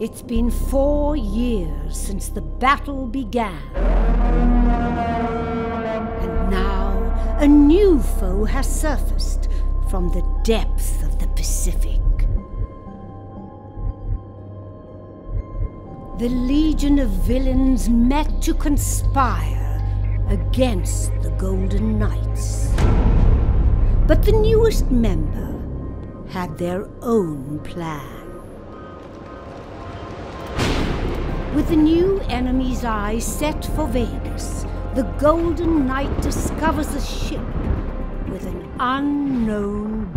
It's been four years since the battle began. And now a new foe has surfaced from the depths of the Pacific. The legion of villains met to conspire against the Golden Knights. But the newest member had their own plan. With the new enemy's eyes set for Vegas, the Golden Knight discovers a ship with an unknown.